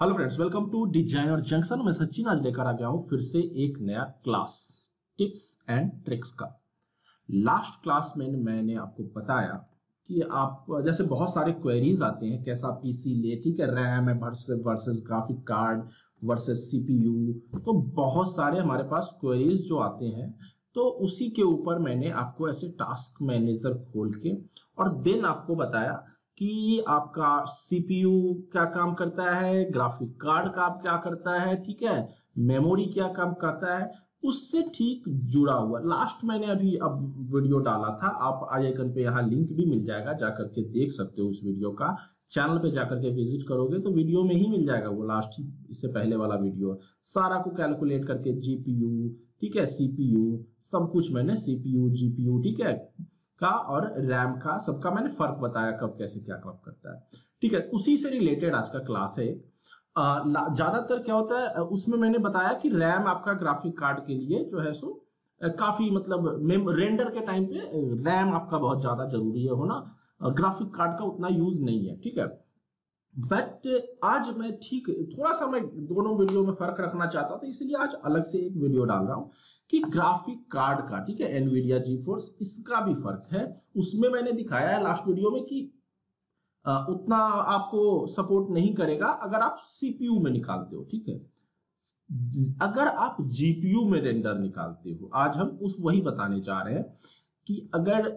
Hello friends welcome to designer junction मैं सचिन आज लेकर आ गया हूँ फिर से एक नया क्लास टिप्स एंड ट्रिक्स का। लास्ट क्लास में मैंने आपको बताया कि आप, जैसे बहुत सारे क्वेरीज आते हैं, कैसा पीसी ले, ठीक है रैम है versus graphic card versus CPU तो बहुत सारे हमारे पास क्वेरीज जो आते हैं तो उसी के ऊपर मैंने आपको ऐसे टास्क मैनेजर खोल के और देन आपको बताया कि आपका सीपीयू क्या काम करता है, ग्राफिक कार्ड का आप क्या करता है, ठीक है, मेमोरी क्या काम करता है, उससे ठीक जुड़ा हुआ। लास्ट मैंने अभी अब वीडियो डाला था, आप आई आइकन पे यहाँ लिंक भी मिल जाएगा, जाकर के देख सकते हो उस वीडियो का। चैनल पे जाकर के विज़िट करोगे तो वीडियो में ही मिल जाएगा वो लास्ट इससे पहले वाला वीडियो। सारा को कैलकुलेट करके जीपीयू ठीक है सीपीयू सब कुछ मैंने सीपीयू जीपीयू ठीक है का और रैम का, सबका मैंने फ़र्क बताया कब कैसे क्या कब करता है। ठीक है, उसी से रिलेटेड आज का क्लास है। ज़्यादातर क्या होता है उसमें मैंने बताया कि रैम आपका ग्राफिक कार्ड के लिए जो है सो काफ़ी मतलब रेंडर के टाइम पे रैम आपका बहुत ज़्यादा ज़रूरी है होना। ग्राफिक कार्ड का उतना यूज़ नहीं है, ठीक है। बट आज मैं ठीक, थोड़ा सा मैं दोनों वीडियो में फ़र्क रखना चाहता था, इसलिए आज अलग से एक वीडियो डाल रहा हूँ। कि ग्राफिक कार्ड का ठीक है एनवीडिया जी फोर्स इसका भी फ़र्क है। उसमें मैंने दिखाया है लास्ट वीडियो में कि आ, उतना आपको सपोर्ट नहीं करेगा अगर आप सीपीयू में निकालते हो ठीक है। अगर आप जीपीयू में रेंडर निकालते हो आज हम उस वही बताने जा रहे हैं कि अगर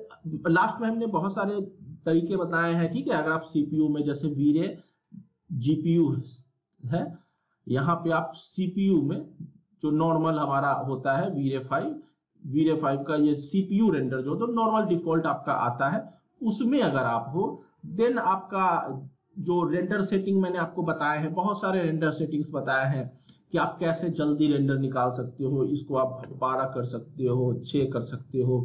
लास्ट में हमने बहुत सारे तरीके बताए हैं ठीक है अगर आप सीपीयू में जैसे वीरे जीपीयू है यहाँ पे आप सीपीयू में जो नॉर्मल हमारा होता है वीरे फाइव वीरे फाइव का ये सीपीयू रेंडर जो तो नॉर्मल डिफ़ॉल्ट आपका आता है। उसमें अगर आप हो देन आपका जो रेंडर सेटिंग मैंने आपको बताया है, बहुत सारे रेंडर सेटिंग्स बताए हैं कि आप कैसे जल्दी रेंडर निकाल सकते हो, इसको आप बारह कर सकते हो, छह कर सकते हो,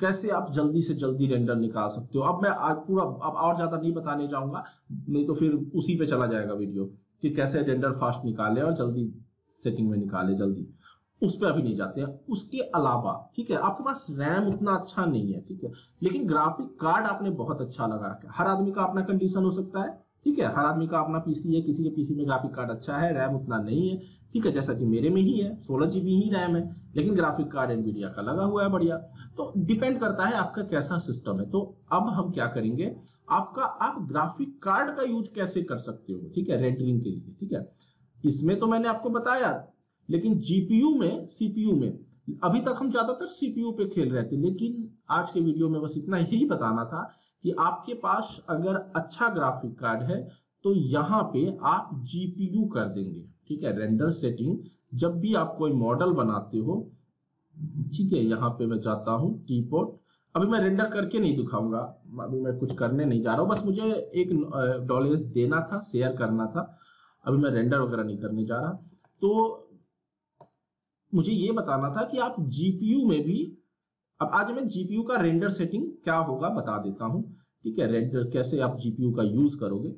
कैसे आप जल्दी से जल्दी रेंडर निकाल सकते हो। अब मैं आज पूरा, अब और ज़्यादा नहीं बताने जाऊँगा, नहीं तो फिर उसी पे चला जाएगा वीडियो कि कैसे रेंडर फास्ट निकाले और जल्दी सेटिंग में निकाले जल्दी। उस पर अभी नहीं जाते हैं। उसके अलावा, ठीक है, आपके पास रैम उतना अच्छा नहीं है, ठीक है, लेकिन ग्राफिक कार्ड आपने बहुत अच्छा लगा रखा है। हर आदमी का अपना कंडीशन हो सकता है, ठीक है, हर आदमी का अपना पीसी है, किसी के पीसी में ग्राफिक कार्ड अच्छा है रैम उतना नहीं है, ठीक है, जैसा कि मेरे में ही है, सोलह जीबी ही रैम है, लेकिन ग्राफिक कार्ड एनवीडिया का लगा हुआ है, बढ़िया। तो डिपेंड करता है आपका कैसा सिस्टम है। तो अब हम क्या करेंगे? आपका, आप ग्राफिक कार्ड का यूज़ कैसे कर सकते हो, ठीक है रेंडरिंग के लिए, ठीक है? इसमें तो मैंने आपको बताया, लेकिन जीपीयू में, सीपीयू में, अभी तक हम ज़्यादातर सीपीयू पे खेल रहे थे, लेकिन आज के वीडियो में बस इतना ही बताना था कि आपके पास अगर अच्छा ग्राफिक कार्ड है तो यहाँ पे आप जीपीयू कर देंगे, ठीक है? रेंडर सेटिंग, जब भी आप कोई मॉडल बनाते हो, ठीक है, यहाँ पे मैं जाता हूँ, टीपोर्ट। अभी मैं रेंडर करके नहीं दिखाऊँगा, अभी मैं कुछ करने नहीं जा रहा हूँ, बस मुझे एक डॉलेस देना था शेयर करना था अभी मैं रेंडर वगैरह नहीं करने जा रहा। तो मुझे ये बताना था कि आप जीपीयू में भी, अब आज मैं जीपीयू का रेंडर सेटिंग क्या होगा बता देता हूँ, ठीक है? रेंडर कैसे आप जीपीयू का यूज़ करोगे?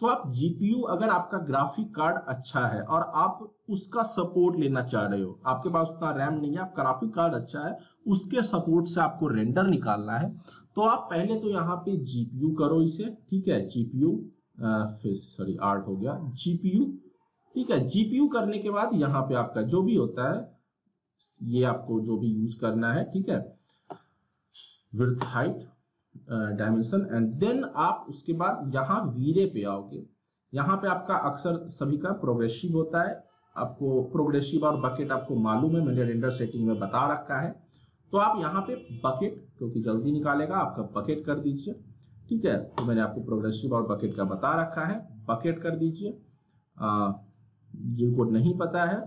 तो आप जीपीयू अगर आपका ग्राफिक कार्ड अच्छा है और आप उसका सपोर्ट लेना चाह रहे हो, आपके पास उतना रैम नहीं है, आप ग्राफिक कार्ड अच्छा है, उसके सपोर्ट से आपको रेंडर निकालना है तो आप पहले तो यहाँ पे जीपीयू करो इसे, ठीक है? जीपीयू फिर सॉरी आर्ट हो गया। जीपीयू ठीक है जीपीयू करने के बाद यहाँ पे आपका जो भी होता है, ये आपको जो भी यूज़ करना है, ठीक है? With height dimension and then आप उसके बाद यहाँ वीरे पे आओगे। यहाँ पे आपका अक्सर सभी का प्रोग्रेसिव होता है। आपको प्रोग्रेसिव और बकेट आपको मालूम है, मैंने रेंडर सेटिंग में बता रखा है। तो आप यहाँ पे बकेट क्योंकि जल्दी निकालेगा, आपका बकेट कर दीजिए। ठीक है? तो मैंने आपको प्रोग्रेसिव और बकेट का बता रखा है। बकेट कर दीजिए। जिनको नहीं पता है,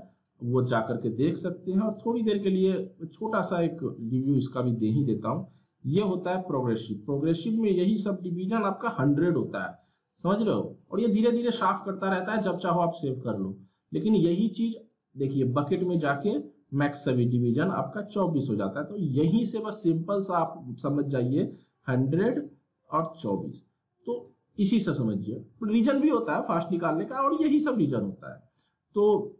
वो जा करके देख सकते हैं। और थोड़ी देर के लिए छोटा सा एक रिव्यू इसका भी दे ही देता हूँ। ये होता है प्रोग्रेसिव प्रोग्रेसिव में यही सब डिवीज़न आपका हंड्रेड होता है। समझ रहे हो? और ये धीरे धीरे साफ़ करता रहता है, जब चाहो आप सेव कर लो। लेकिन यही चीज़, देखिए बकेट में जाके मैक्स सभी डिवीज़न आपका चौबीस हो जाता है। तो यही से बस सिंपल सा आप समझ जाइए हंड्रेड और चौबीस। तो इसी से समझिए। रीजन भी होता है फास्ट निकालने का और यही सब रीजन होता है। तो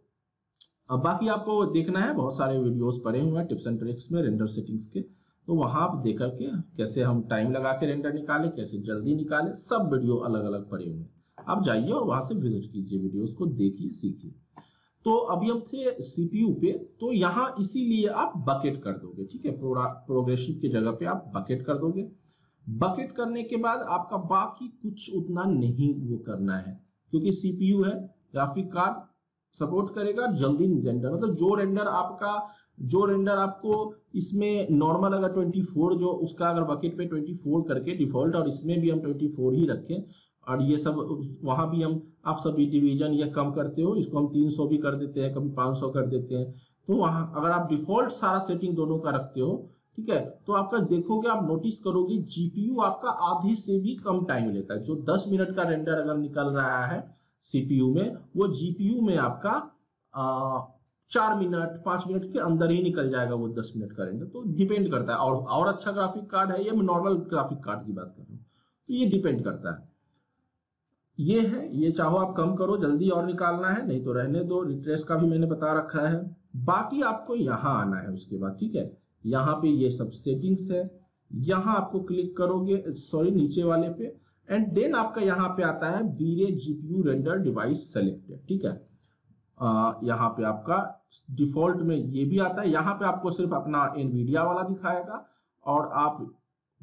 अब बाकी आपको देखना है, बहुत सारे वीडियोस पड़े हुए हैं टिप्स एंड ट्रिक्स में रेंडर सेटिंग्स के। तो वहाँ आप देख करके कैसे हम टाइम लगा के रेंडर निकाले, कैसे जल्दी निकाले, सब वीडियो अलग अलग पड़े हुए हैं। आप जाइए और वहाँ से विज़िट कीजिए वीडियोस को, देखिए, सीखिए। तो अभी हम थे सीपीयू पे तो यहाँ इसीलिए आप बकेट कर दोगे, ठीक है? प्रोग्रेसिव की जगह पे आप बकेट कर दोगे। बकेट करने के बाद आपका बाकी कुछ उतना नहीं वो करना है। क्योंकि सीपीयू है ग्राफिक कार्ड सपोर्ट करेगा, जल्दी रेंडर मतलब जो रेंडर आपका, जो रेंडर आपको इसमें नॉर्मल अगर 24 जो उसका अगर बकेट पे 24 करके डिफ़ॉल्ट और इसमें भी हम 24 ही रखें, और ये सब वहाँ भी हम, आप सभी डिवीज़न ये कम करते हो, इसको हम 300 भी कर देते हैं, कभी 500 कर देते हैं। तो वहाँ, अगर आप डिफ़ॉल्ट सारा सेटिंग दोनों का रखते हो ठीक है? तो आपका देखोगे आप नोटिस करोगे जीपीयू आपका आधे से भी कम टाइम लेता है। जो 10 मिनट का रेंडर अगर निकल रहा है सीपीयू में वो जीपीयू में आपका आ, चार मिनट पाँच मिनट के अंदर ही निकल जाएगा वो दस मिनट का रेंडर तो डिपेंड करता है। और और अच्छा ग्राफिक कार्ड है ये मैं नॉर्मल ग्राफिक कार्ड की बात कर रहा हूँ। तो ये डिपेंड करता है। ये है ये चाहो आप कम करो जल्दी और निकालना है नहीं तो रहने दो। रिट्रेस का भी मैंने बता रखा है। बाकी आपको यहाँ आना है उसके बाद ठीक है? यहाँ पे ये सब सेटिंग्स है। यहाँ आपको क्लिक करोगे सॉरी नीचे वाले पे एंड देन आपका यहाँ पे आता है वीरे जीपीयू रेंडर डिवाइस सेलेक्टेड ठीक है? यहाँ पे आपका डिफ़ॉल्ट में ये भी आता है। यहाँ पे आपको सिर्फ़ अपना एनवीडिया वाला दिखाएगा और आप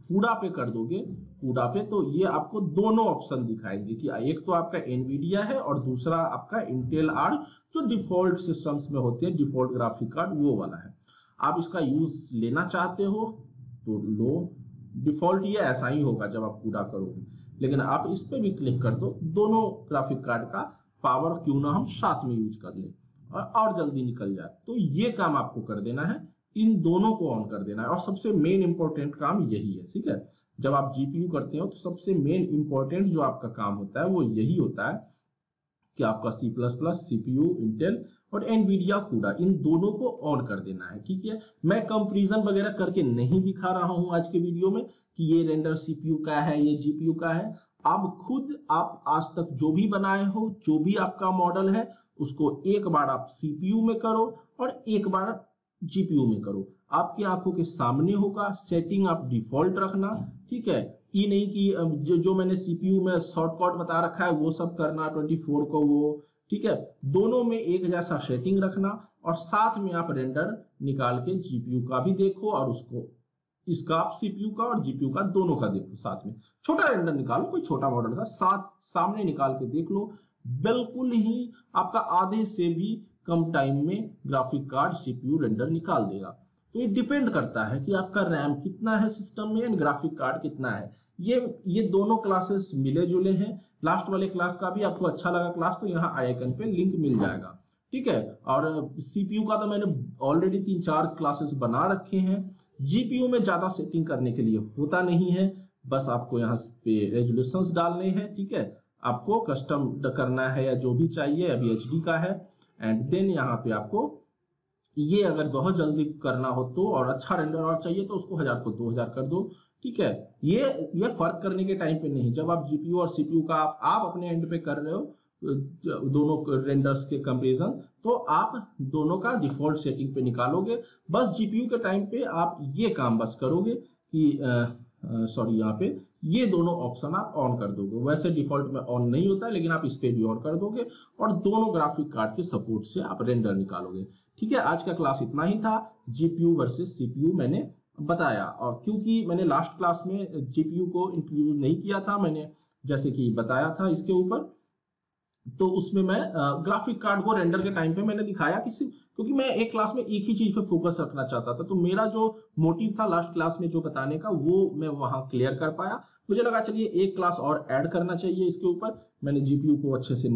पूरा पे कर दोगे पूरा पे तो ये आपको दोनों ऑप्शन दिखाएँगे कि एक तो आपका एनवीडिया है और दूसरा आपका इंटेल आर जो डिफ़ॉल्ट सिस्टम्स में होते हैं डिफ़ॉल्ट ग्राफिक कार्ड वो वाला है। आप इसका यूज़ लेना चाहते हो तो लो। डिफ़ॉल्ट ये ऐसा ही होगा जब आप पूरा करोगे। लेकिन आप इस पर भी क्लिक कर दो दोनों ग्राफिक कार्ड का पावर क्यों ना हम साथ में यूज़ कर ले और, और जल्दी निकल जाए। तो ये काम आपको कर देना है। इन दोनों को ऑन कर देना है। और सबसे मेन इंपॉर्टेंट काम यही है ठीक है? जब आप जीपीयू करते हो तो सबसे मेन इंपॉर्टेंट जो आपका काम होता है वो यही होता है कि आपका C plus plus CPU Intel और एनवीडिया कूडा इन दोनों को ऑन कर देना है ठीक है? मैं कंपेरिजन वगैरह करके नहीं दिखा रहा हूँ आज के वीडियो में कि ये रेंडर सीपीयू का है ये जीपीयू का है। आप खुद आप आज तक जो भी बनाए हो जो भी आपका मॉडल है उसको एक बार आप सीपीयू में करो और एक बार जीपीयू में करो। आपकी आँखों के सामने होगा सेटिंग आप डिफ़ॉल्ट रखना ठीक है? ये नहीं कि जो, मैंने सीपीयू में शॉर्टकट बता रखा है वो सब करना 24 को वो ठीक है? दोनों में एक जैसा सेटिंग रखना और साथ में आप रेंडर निकाल के जीपीयू का भी देखो और उसको, इसका आप सीपीयू का और जीपीयू का दोनों का देखो साथ में। छोटा रेंडर निकालो, कोई छोटा मॉडल का साथ, सामने निकाल के देख लो। बिल्कुल ही आपका आधे से भी कम टाइम में ग्राफिक कार्ड सीपीयू रेंडर निकाल देगा। ये डिपेंड करता है कि आपका रैम कितना है सिस्टम में एंड ग्राफिक कार्ड कितना है। ये ये दोनों क्लासेस मिले जुले हैं। लास्ट वाले क्लास का भी आपको अच्छा लगा क्लास तो यहाँ आइकन पे लिंक मिल जाएगा। ठीक है? और सीपीयू का तो मैंने ऑलरेडी तीन चार क्लासेस बना रखे हैं। जीपीयू में ज़्यादा सेटिंग करने के लिए होता नहीं है। बस आपको यहाँ पे रेजोल्यूशन डालने हैं, ठीक है? आपको कस्टम करना है या जो भी चाहिए, अभी एच का है। एंड देन यहाँ पे आपको ये अगर बहुत जल्दी करना हो तो और अच्छा रेंडर और चाहिए तो उसको हज़ार को दो हज़ार कर दो ठीक है? ये ये फ़र्क करने के टाइम पे नहीं। जब आप जीपीयू और सीपीयू का आप, आप अपने एंड पे कर रहे हो दोनों रेंडर्स के कंपेरिजन तो आप दोनों का डिफ़ॉल्ट सेटिंग पे निकालोगे। बस जीपीयू के टाइम पे आप ये काम बस करोगे कि सॉरी यहाँ पे ये दोनों ऑप्शन आप ऑन कर दोगे। वैसे डिफ़ॉल्ट में ऑन नहीं होता है, लेकिन आप इस पे भी ऑन कर दोगे और दोनों ग्राफिक कार्ड के सपोर्ट से आप रेंडर निकालोगे। ठीक है, आज का क्लास इतना ही था। जीपीयू वर्सेस सीपीयू मैंने बताया। और क्योंकि मैंने लास्ट क्लास में जीपीयू को इंट्रोड्यूस नहीं किया था, मैंने जैसे कि बताया था इसके ऊपर तो उसमें मैं ग्राफिक कार्ड को रेंडर के टाइम पे मैंने दिखाया कि क्योंकि मैं एक क्लास में एक ही चीज़ पे फोकस रखना चाहता था तो मेरा जो मोटिव था लास्ट क्लास में जो बताने का, वो मैं वहाँ क्लियर कर पाया। मुझे लगा, चलिए, एक क्लास और ऐड करना चाहिए इसके ऊपर। मैंने जीपीयू को अच्छे से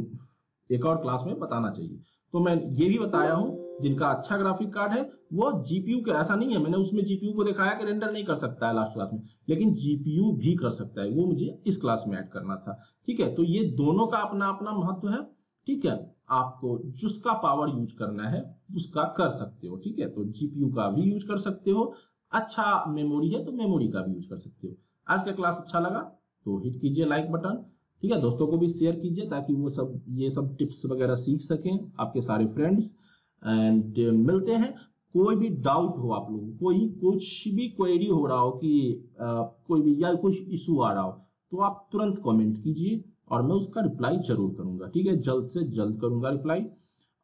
एक और क्लास में बताना चाहिए। तो मैं ये भी बताया हूँ, जिनका अच्छा ग्राफिक कार्ड है, वो जीपीयू के, ऐसा नहीं है, मैंने उसमें जीपीयू को दिखाया कि रेंडर नहीं कर सकता है लास्ट क्लास में, लेकिन जीपीयू भी कर सकता है। वो मुझे इस क्लास में ऐड करना था। ठीक है तो ये दोनों का अपना अपना महत्व है। ठीक है? आपको जिसका पावर यूज़ करना है उसका कर सकते हो ठीक है? तो जीपीयू का भी यूज़ कर सकते हो। अच्छा मेमोरी है तो मेमोरी का भी यूज़ कर सकते हो। आज का क्लास अच्छा लगा तो हिट कीजिए लाइक बटन ठीक है? दोस्तों को भी शेयर कीजिए ताकि वो सब ये सब टिप्स वगैरह सीख सकें आपके सारे फ्रेंड्स एंड मिलते हैं। कोई भी डाउट हो आप लोगों कोई कुछ भी क्वेरी हो रहा हो कि आ, कोई भी या कुछ इशू आ रहा हो तो आप तुरंत कमेंट कीजिए। और मैं उसका रिप्लाई ज़रूर करूँगा, ठीक है? जल्द से जल्द करूँगा रिप्लाई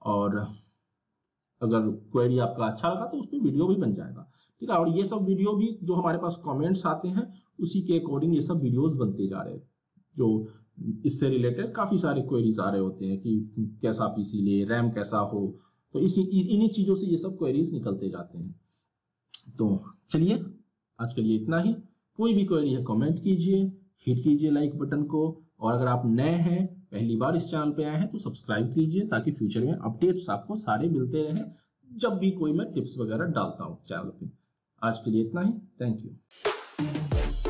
और अगर क्वेरी आपका अच्छा लगा तो उस पर वीडियो भी बन जाएगा, ठीक है? और ये सब वीडियो भी जो हमारे पास कमेंट्स आते हैं, उसी के अकॉर्डिंग ये सब वीडियोस बनते जा रहे हैं। जो इससे रिलेटेड काफ़ी सारे क्वेरीज आ रहे होते हैं कि कैसा पीसी ले रैम कैसा हो तो इसी, इन्हीं चीज़ों से ये सब क्वेरीज निकलते जाते हैं। तो चलिए, आज के लिए इतना ही। कोई भी क्वेरी है कमेंट कीजिए हिट कीजिए लाइक बटन को। और अगर आप नए हैं, पहली बार इस चैनल पे आए हैं तो सब्सक्राइब कीजिए ताकि फ्यूचर में अपडेट्स आपको सारे मिलते रहे, जब भी कोई मैं टिप्स वगैरह डालता हूँ चैनल पे। आज के लिए इतना ही। Thank you